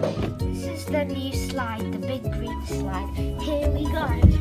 This is the new slide, the big green slide. Here we go.